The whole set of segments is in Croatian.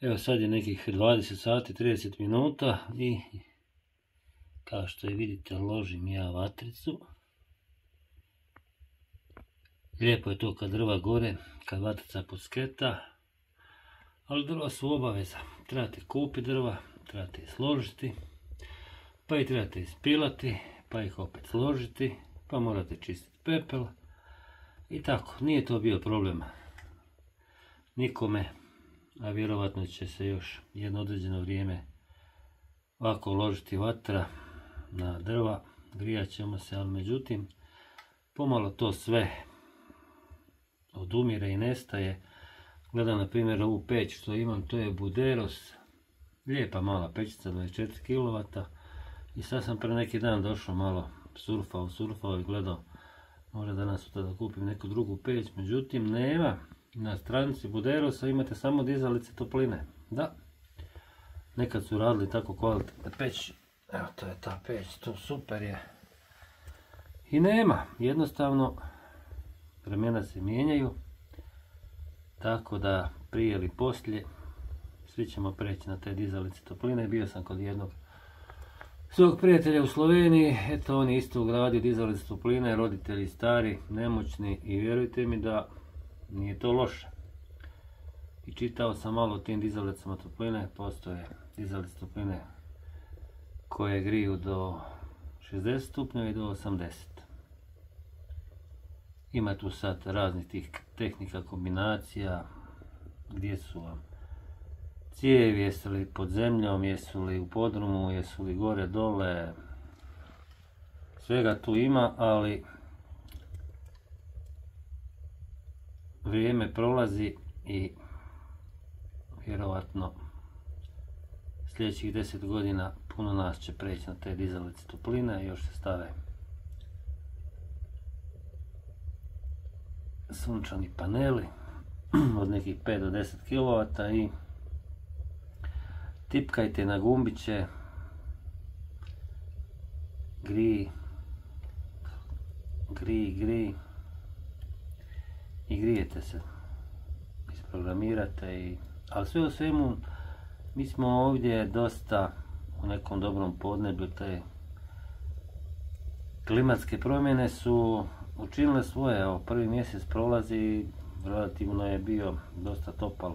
Evo sad je nekih 20 sati 30 minuta i kao što je vidite ložim ja vatricu. Lijepo je to kad drva gore, kad vatrica posketa. Ali drva su obaveza. Trebate kupiti drva, trebate ih složiti, pa ih trebate ispilati, pa ih opet složiti, pa morate čistiti pepel. I tako, nije to bio problem nikome, a vjerovatno će se još jedno određeno vrijeme ovako uložiti vatra na drva, grijat ćemo se, ali međutim, pomalo to sve odumire i nestaje. Gledam na primjer ovu peć što imam, to je Buderos, lijepa mala pećica, 24 kW. I sad sam pre neki dan došao malo surfao, surfao i gledao možda danas sutra da kupim neku drugu peć, međutim nema. Na stranici Buderosa imate samo dizalice topline. Da, nekad su radili tako kvalitetne peći. Evo to je ta peć, to super je. I nema, jednostavno vremena se mijenjaju. Tako da prije ili poslije svi ćemo preći na te dizalice topline. Bio sam kod jednog svog prijatelja u Sloveniji, eto on je isto ugradio dizalice topline, roditelji stari, nemoćni i vjerujte mi da nije to loše. I čitao sam malo o tim dizalicama topline, postoje dizalice topline koje griju do 60 stupnjeva i do 80. Ima tu sad raznih tih tehnika, kombinacija, gdje su vam cijevi, jesu li pod zemljom, jesu li u podrumu, jesu li gore, dole, svega tu ima, ali vrijeme prolazi i vjerovatno sljedećih 10 godina puno nas će preći na te dizalice topline i još se stave sunčani paneli od nekih 5 do 10 kW i tipkajte na gumbiće gri gri gri grijete se. Isprogramirate i ali sve u svemu mi smo ovdje dosta u nekom dobrom podneblju. Te klimatske promjene su učinile svoje, evo prvi mjesec prolazi relativno je bio dosta topal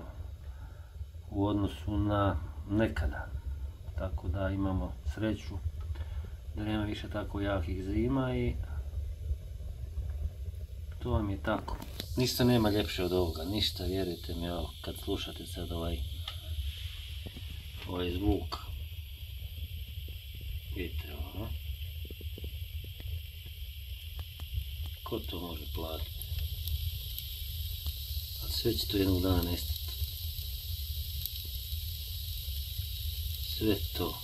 u odnosu na nekada. Tako da imamo sreću da nema više tako jakih zima i to vam je tako. Ništa nema ljepše od ovoga, ništa, vjerujte mi, evo, kad slušate sad ovaj, ovaj zvuk. Vidite ovo, Ko to može platiti? A sve će to jednog dana nestati. Sve to